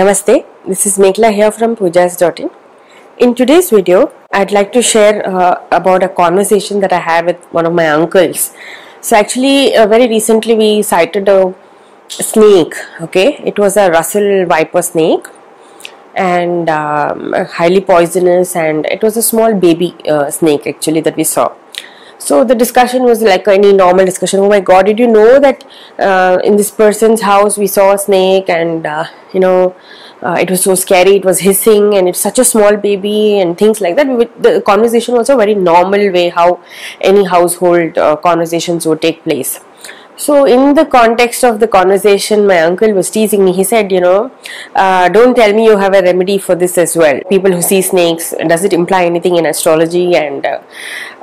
Namaste, this is Mekhala here from Poojas.in. In today's video, I'd like to share uh, about a conversation that I had with one of my uncles. So, actually, uh, very recently we sighted a snake, okay? It was a Russell Viper snake and um, highly poisonous, and it was a small baby uh, snake actually that we saw. So the discussion was like any normal discussion. Oh my God! Did you know that uh, in this person's house we saw a snake, and uh, you know uh, it was so scary. It was hissing, and it's such a small baby, and things like that. The conversation was a very normal way how any household uh, conversations would take place. So, in the context of the conversation, my uncle was teasing me. He said, You know, uh, don't tell me you have a remedy for this as well. People who see snakes, does it imply anything in astrology? And uh,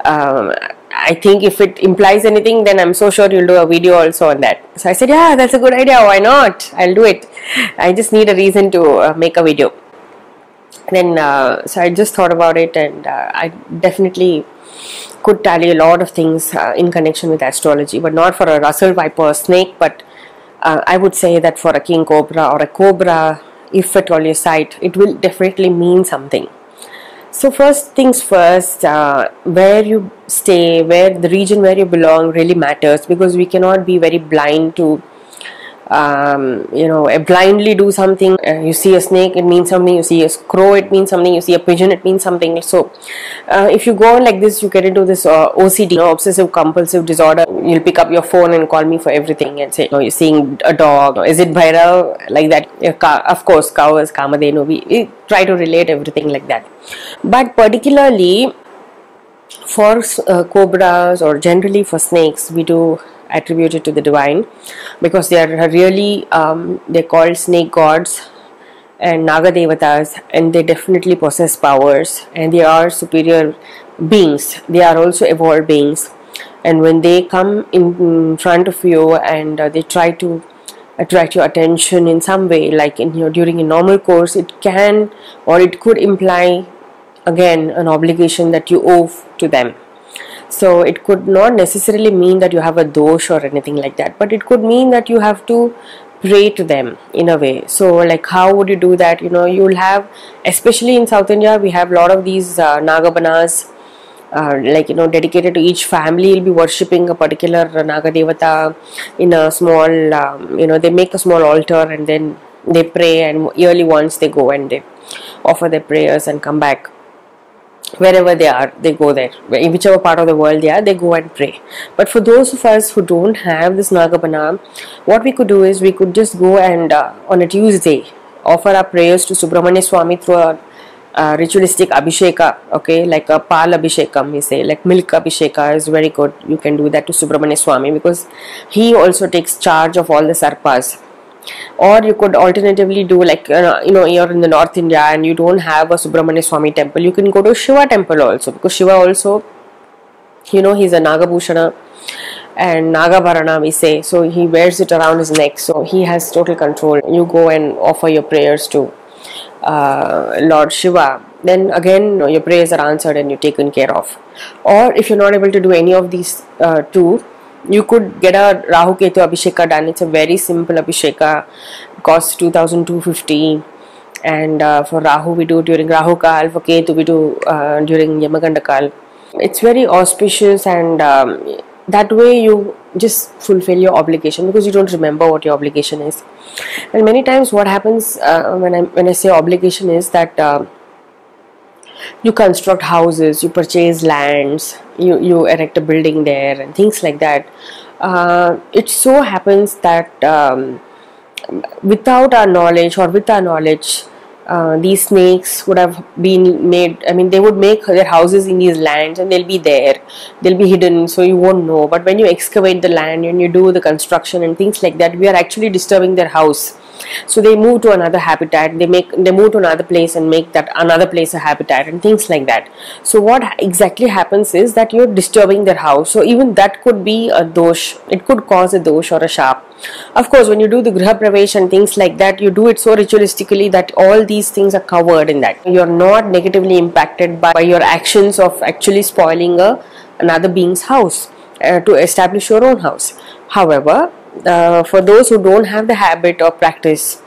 um, I think if it implies anything, then I'm so sure you'll do a video also on that. So I said, Yeah, that's a good idea. Why not? I'll do it. I just need a reason to uh, make a video. Then, uh, so I just thought about it, and uh, I definitely could tally a lot of things uh, in connection with astrology, but not for a Russell Viper snake. But uh, I would say that for a king cobra or a cobra, if at all you sight, it will definitely mean something. So first things first, uh, where you stay, where the region where you belong really matters because we cannot be very blind to um, you know blindly do something uh, you see a snake it means something you see a crow it means something you see a pigeon it means something. So uh, if you go on like this you get into this uh, ocd you know, obsessive compulsive disorder you'll pick up your phone and call me for everything and say you know, you're seeing a dog. Is it bhairav like that of course cow is kamadhenu we, we try to relate everything like that. But particularly for uh, cobras or generally for snakes we do attributed to the divine because they are really um, they're called snake gods and naga devatas and they definitely possess powers and they are superior beings. They are also evolved beings. And when they come in front of you and uh, they try to attract your attention in some way like in your during a normal course it can or it could imply again an obligation that you owe to them so it could not necessarily mean that you have a dosh or anything like that, but it could mean that you have to pray to them in a way. So like how would you do that? You know, you'll have, especially in South India, we have a lot of these uh, Nagabanas. Uh, like you know dedicated to each family will be worshipping a particular naga devata in a small um, you know they make a small altar and then they pray and yearly once they go and they offer their prayers and come back wherever they are they go there. In whichever part of the world they are they go and pray. But for those of us who don't have this nagabana what we could do is we could just go and uh, on a tuesday offer our prayers to subramanya swami through a uh, ritualistic abhisheka okay? Like a pal abhishekam we say. Like milk abhisheka is very good. You can do that to subramanya swami because he also takes charge of all the sarpas or you could alternatively do like uh, you know you're in the north india and you don't have a subramanya swami temple you can go to shiva temple also because shiva also you know he's a nagabhushana and nagabharana we say. So he wears it around his neck so he has total control. You go and offer your prayers to uh, lord shiva. Then again your prayers are answered and you're taken care of. Or if you're not able to do any of these uh, two you could get a Rahu Ketu Abhisheka done. It's a very simple Abhisheka, costs 2250 and uh, for Rahu we do during Rahu Kal, for Ketu we do uh, during Yamaganda Kal. It's very auspicious and um, that way you just fulfill your obligation because you don't remember what your obligation is. And many times what happens uh, when I when I say obligation is that uh, you construct houses, you purchase lands, you, you erect a building there, and things like that. Uh, it so happens that um, without our knowledge or with our knowledge, uh, these snakes would have been made. I mean, they would make their houses in these lands and they'll be there. They'll be hidden, so you won't know. But when you excavate the land and you do the construction and things like that, we are actually disturbing their house so they move to another habitat they make they move to another place and make that another place a habitat and things like that so what exactly happens is that you're disturbing their house so even that could be a dosh it could cause a dosh or a sharp of course when you do the griha pravesh and things like that you do it so ritualistically that all these things are covered in that. You're not negatively impacted by, by your actions of actually spoiling a another being's house uh, to establish your own house. However uh, for those who don't have the habit or practice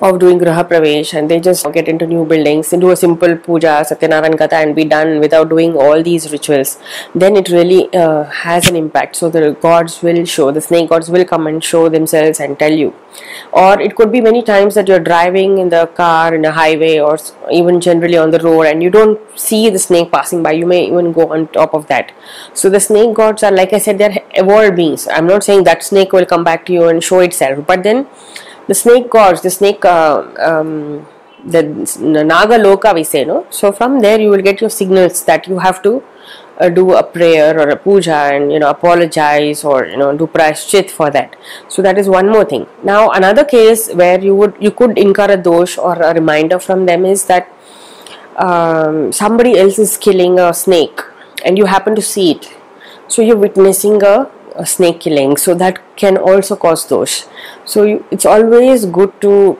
of doing Graha Pravesh and they just get into new buildings and do a simple puja, Satyanarayan Katha and be done without doing all these rituals, then it really uh, has an impact. So the gods will show, the snake gods will come and show themselves and tell you. Or it could be many times that you're driving in the car in a highway or even generally on the road and you don't see the snake passing by. You may even go on top of that. So the snake gods are, like I said, they're evolved beings. I'm not saying that snake will come back to you and show itself, but then the snake gods, the snake, uh, um, the Naga Loka we say, no? So from there you will get your signals that you have to uh, do a prayer or a puja and you know apologize or you know do prashchit for that. So that is one more thing. Now another case where you would you could incur a dosh or a reminder from them is that um, somebody else is killing a snake and you happen to see it. So you're witnessing a snake killing so that can also cause dosh so you, it's always good to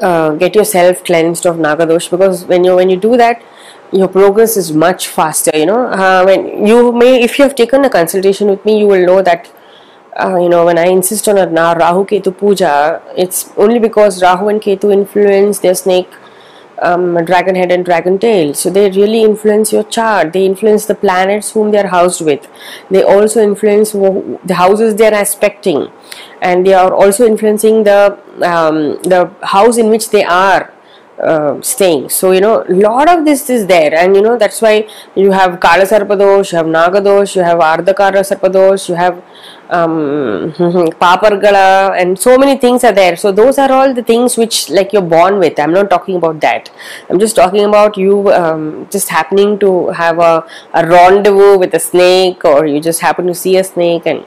uh, get yourself cleansed of nagadosh because when you when you do that your progress is much faster you know? Uh, when you may if you have taken a consultation with me you will know that uh, you know when I insist on a Rahu Ketu puja it's only because Rahu and Ketu influence their snake um, dragon head and dragon tail. So they really influence your chart. They influence the planets whom they are housed with. They also influence the houses they are aspecting, and they are also influencing the um, the house in which they are uh, staying. So you know, a lot of this is there, and you know that's why you have Kala Sarpadosh, you have Nagadosh, you have Ardhakara Sarpadosh, you have um, Papargala, and so many things are there. So those are all the things which like you're born with. I'm not talking about that. I'm just talking about you um, just happening to have a, a rendezvous with a snake, or you just happen to see a snake and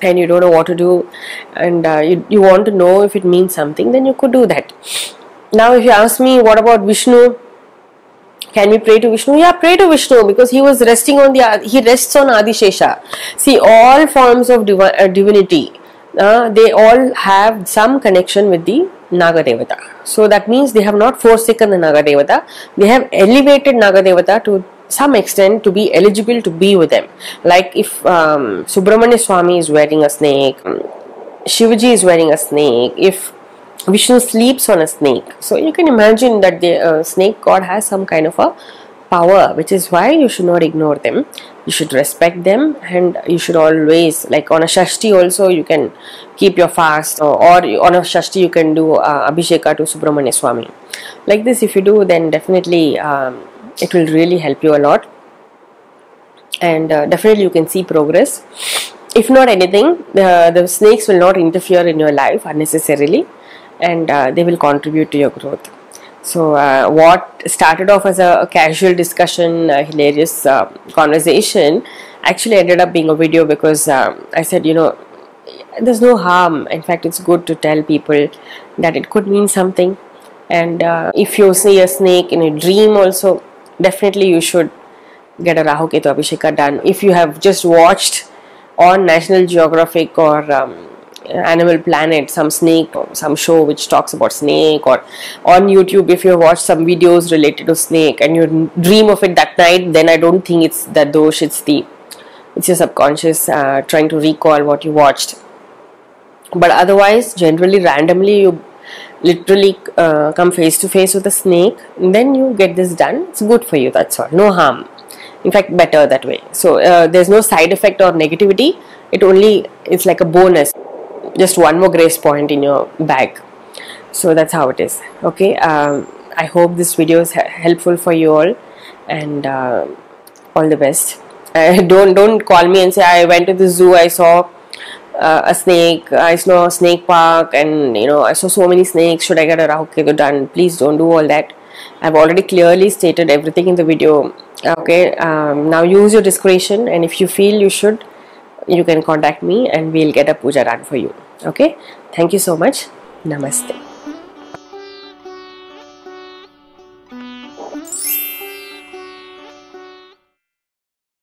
and you don't know what to do and uh, you, you want to know if it means something then you could do that now, if you ask me, what about Vishnu? Can we pray to Vishnu? Yeah, pray to Vishnu because he was resting on the he rests on Adishesha. See, all forms of divi- uh, divinity, uh, they all have some connection with the Naga Devata. So that means they have not forsaken the Naga Devata. They have elevated Naga Devata to some extent to be eligible to be with them. Like if um, Subramanya Swami is wearing a snake, Shivaji is wearing a snake, if Vishnu sleeps on a snake. So you can imagine that the uh, snake god has some kind of a power, which is why you should not ignore them. You should respect them, and you should always, like on a Shashti, also you can keep your fast, or, or on a Shashti you can do uh, Abhisheka to Subramanya Swami. Like this, if you do, then definitely um, it will really help you a lot, and uh, definitely you can see progress. If not anything, the, the snakes will not interfere in your life unnecessarily and uh, they will contribute to your growth. So, uh, what started off as a, casual discussion, a hilarious uh, conversation, actually ended up being a video because um, I said, you know, there's no harm. In fact, it's good to tell people that it could mean something. And uh, if you see a snake in a dream, also, definitely you should get a Rahu Ketu Abhisheka done. If you have just watched on National Geographic or um, Animal Planet, some snake, some show which talks about snake, or on YouTube if you watch some videos related to snake and you dream of it that night, then I don't think it's the dosh, it's the it's your subconscious uh, trying to recall what you watched. But otherwise, generally, randomly, you literally uh, come face to face with a snake, and then you get this done. It's good for you. That's all. No harm. In fact, better that way. So uh, there's no side effect or negativity. It only it's like a bonus just one more grace point in your bag. So that's how it is okay? Um, i hope this video is helpful for you all and uh, all the best. Uh, don't don't call me and say i went to the zoo i saw uh, a snake i saw a snake park and you know i saw so many snakes should i get a rahu done. Please don't do all that. I've already clearly stated everything in the video okay? Um, now use your discretion and if you feel you should you can contact me and we'll get a puja done for you okay? Thank you so much. Namaste